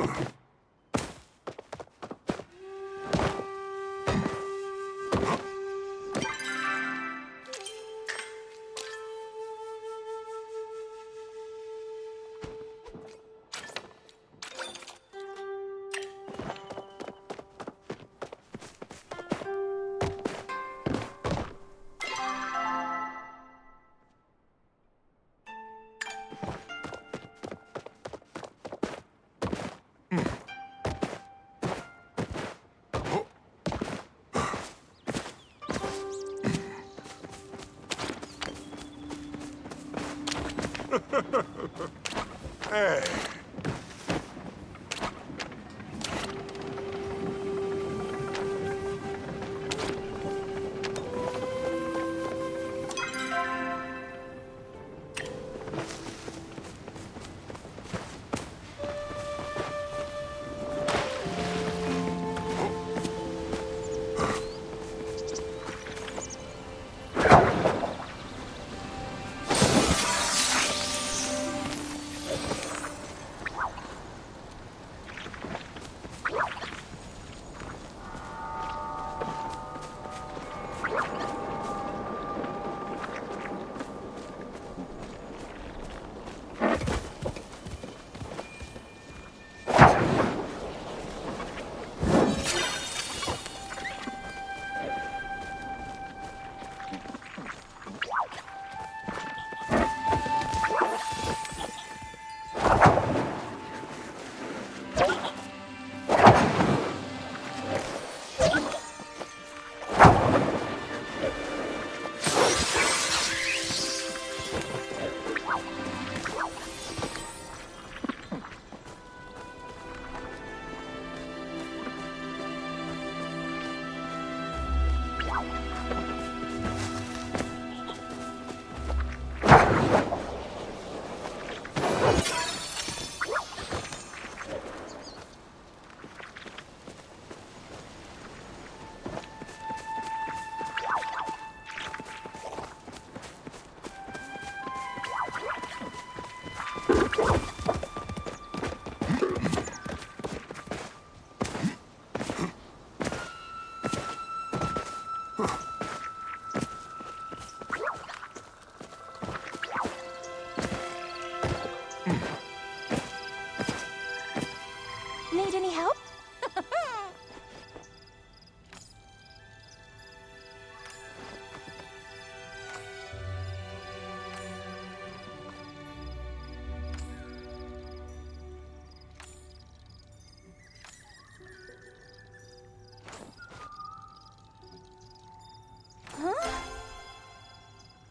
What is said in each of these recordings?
Hmm. é.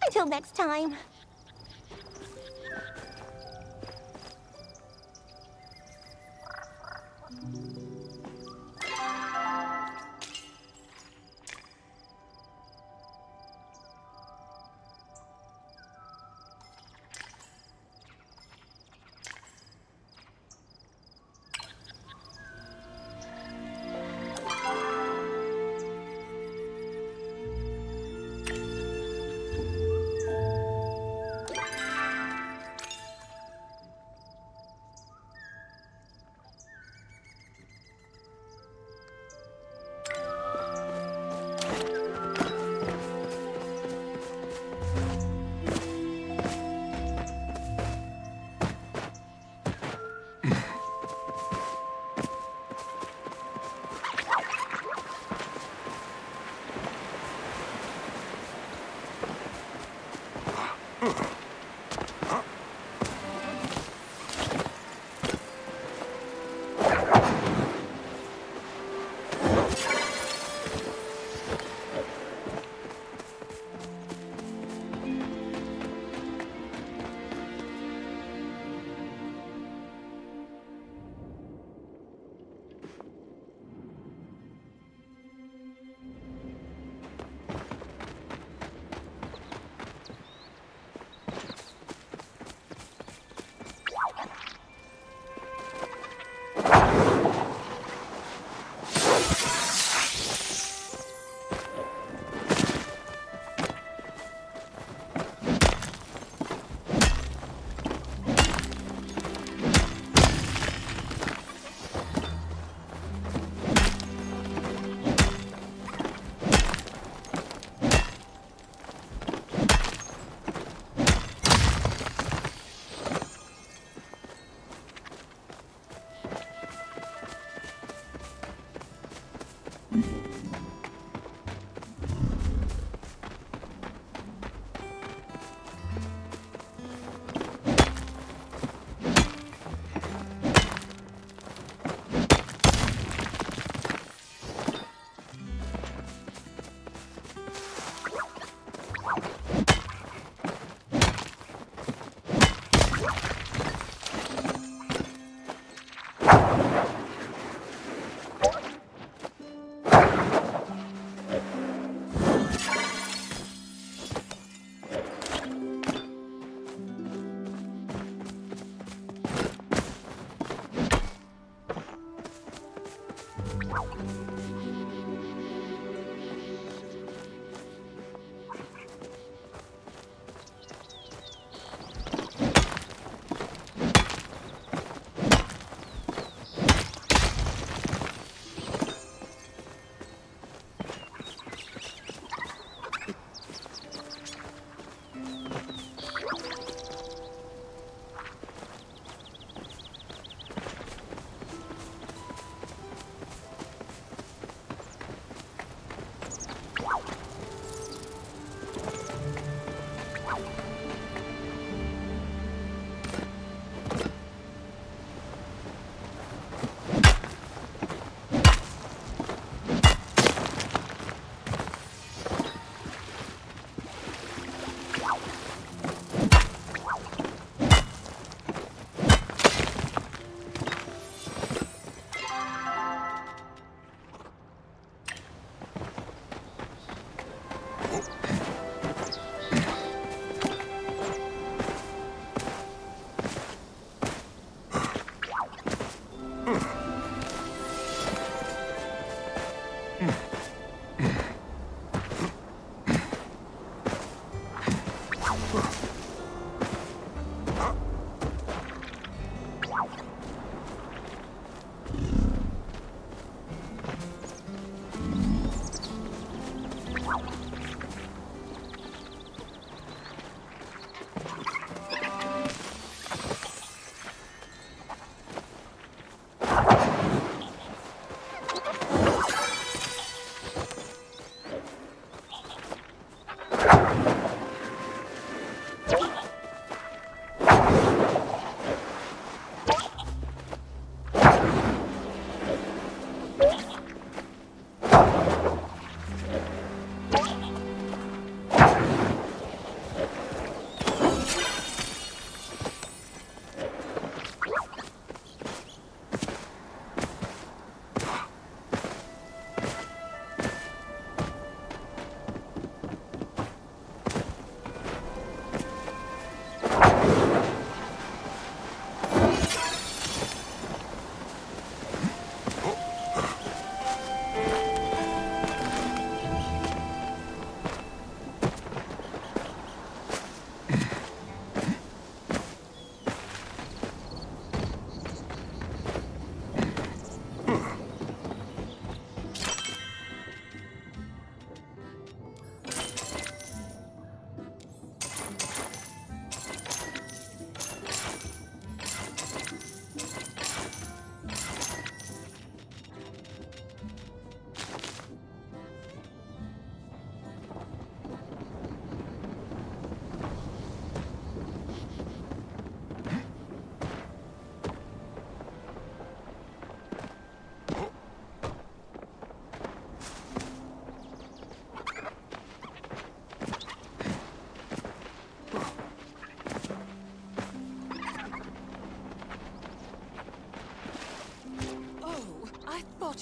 Until next time.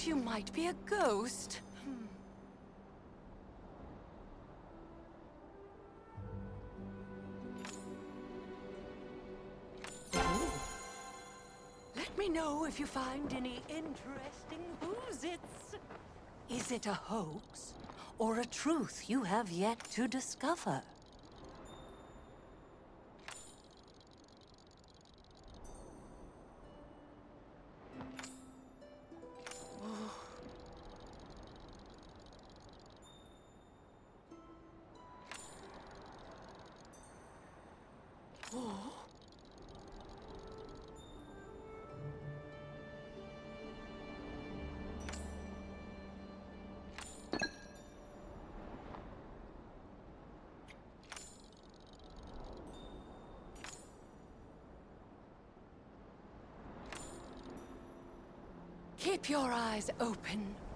You might be a ghost. Oh. Let me know if you find any interesting who's-its. Is it a hoax or a truth you have yet to discover? Keep your eyes open.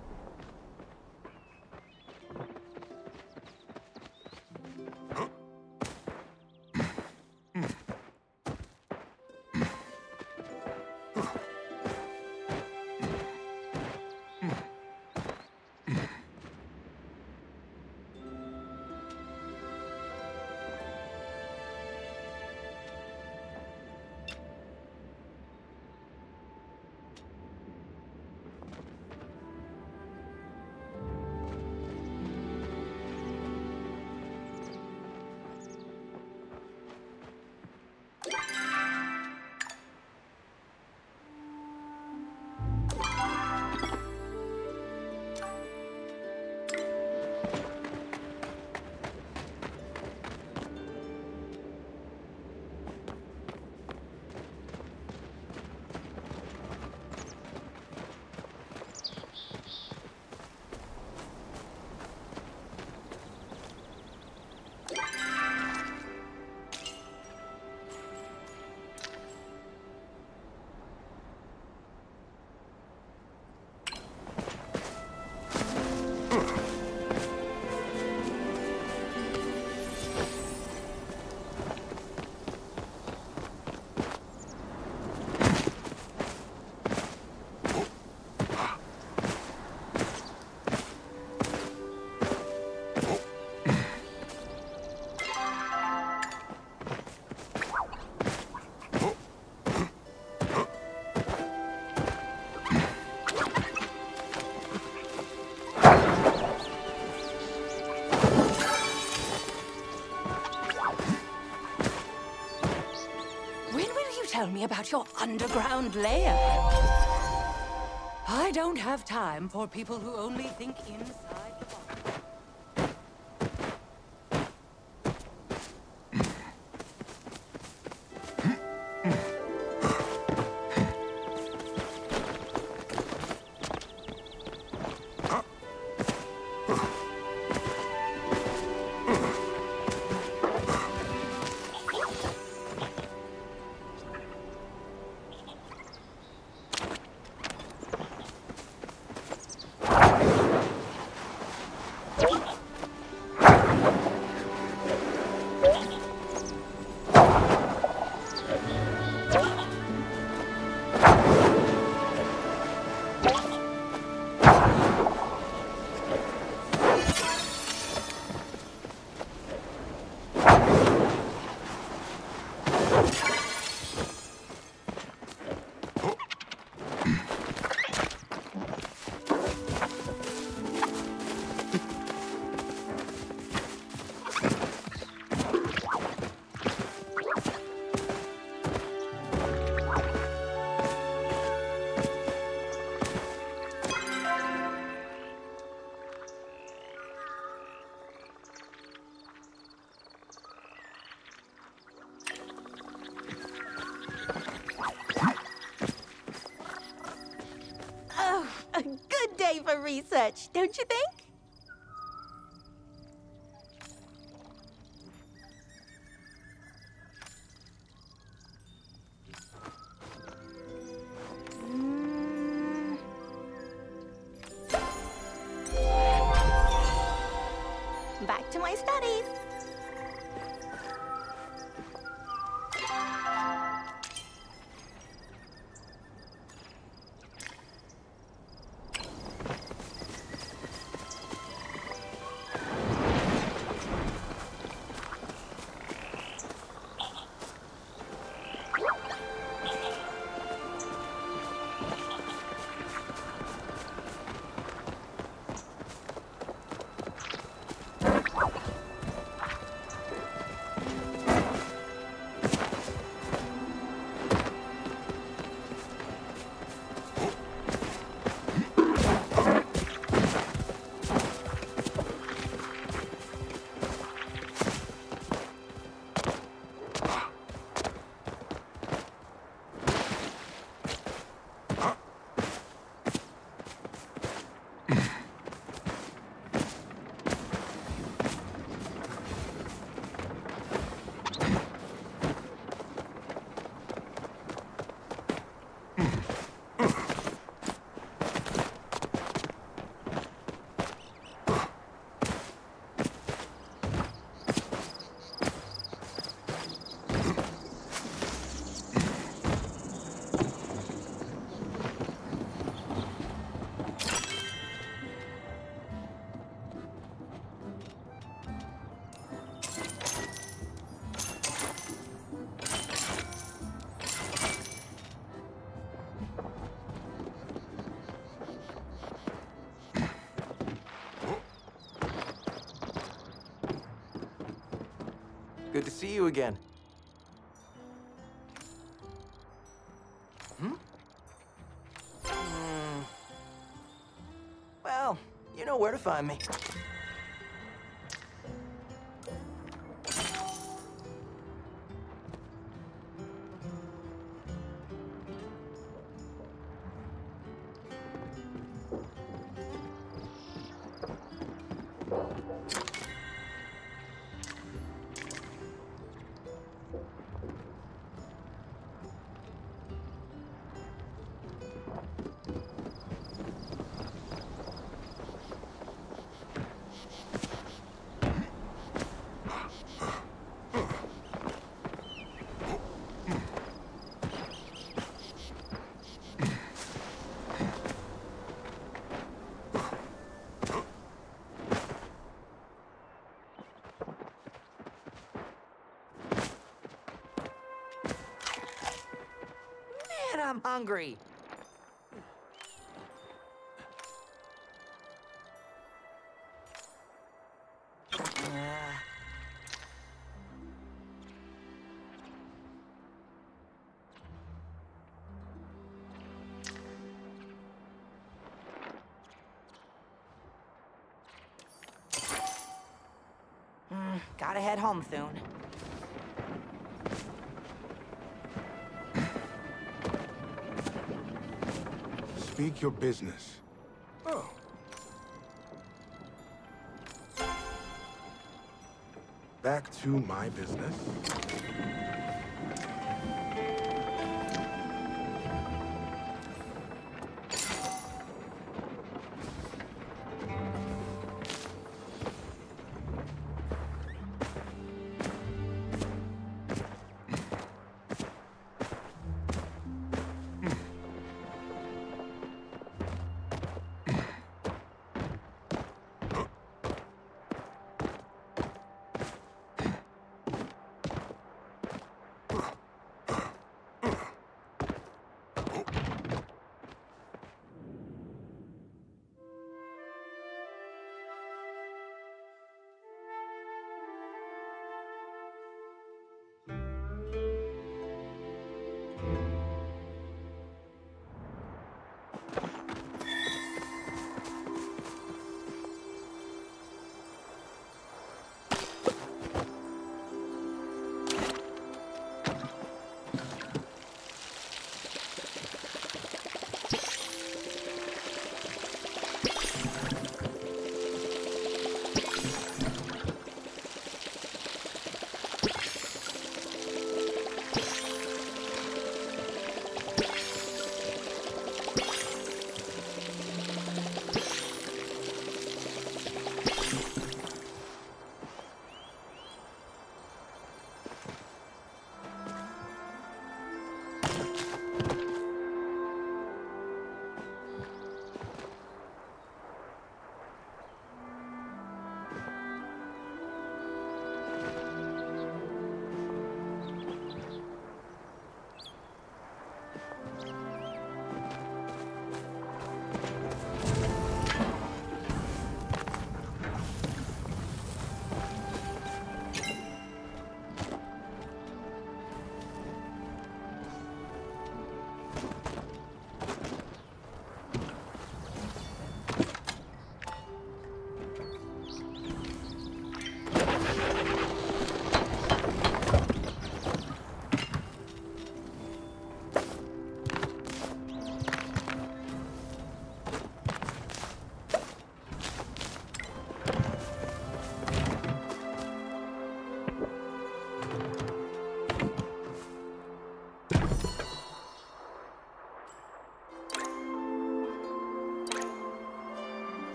Tell me about your underground lair? I don't have time for people who only think inside research, don't you think? See you again. Hmm? Hmm. Well, you know where to find me. Hungry. Hmm, gotta head home soon. Speak your business. Oh. Back to my business.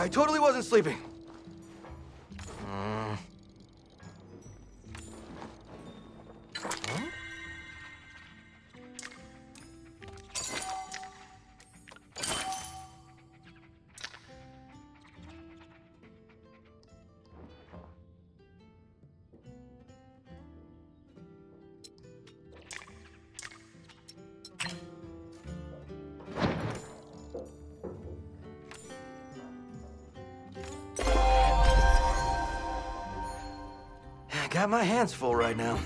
I, totally wasn't sleeping. Got my hands full right now.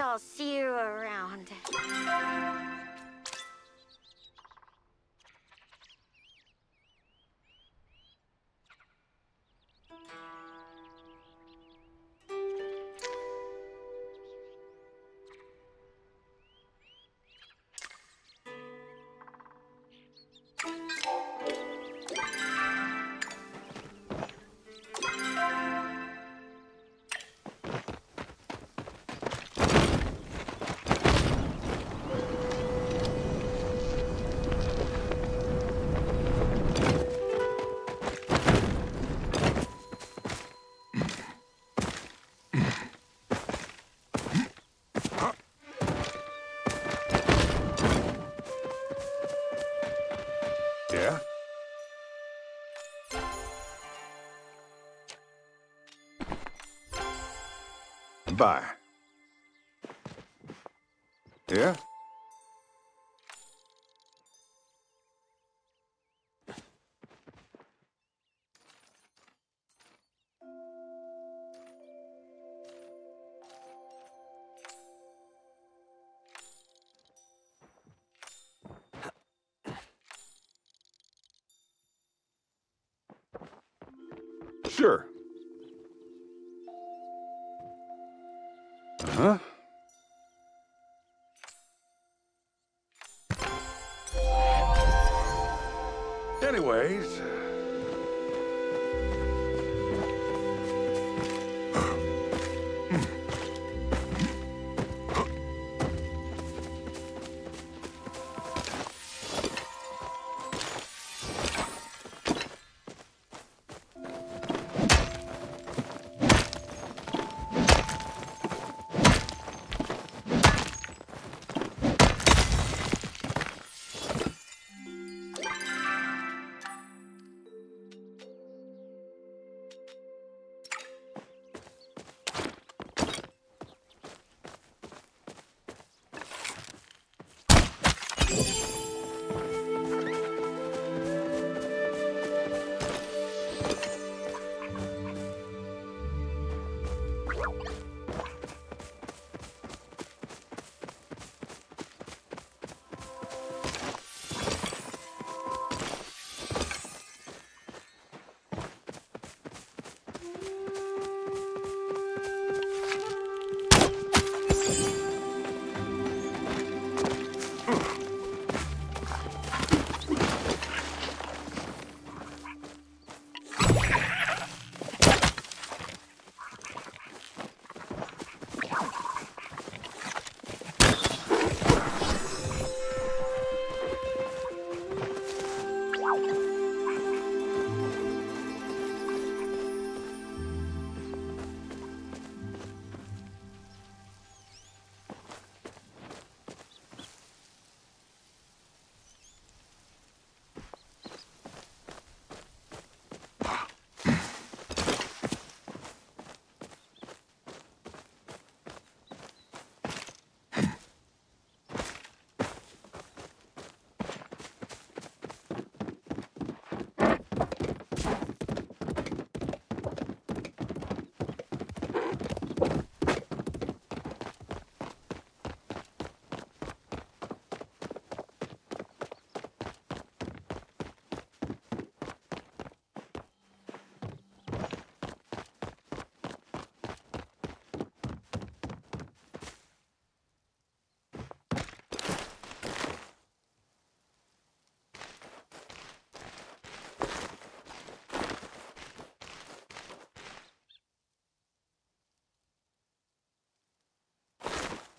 I'll see you around. Bye. Yeah?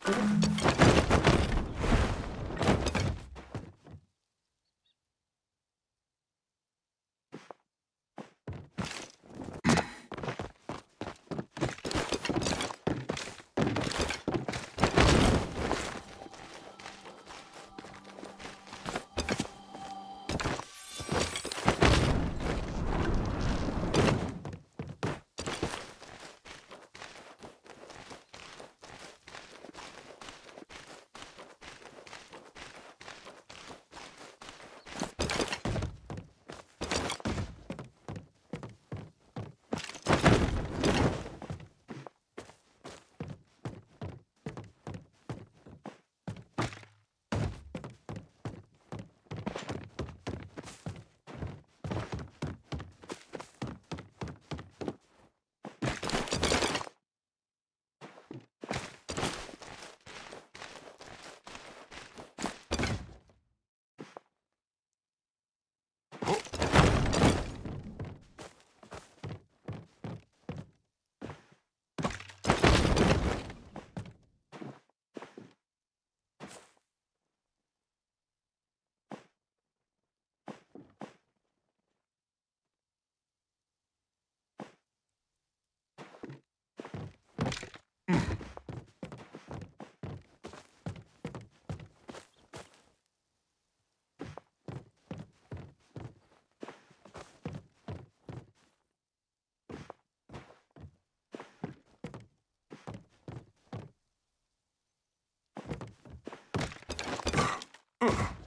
Uh-huh. Anyways, Ugh.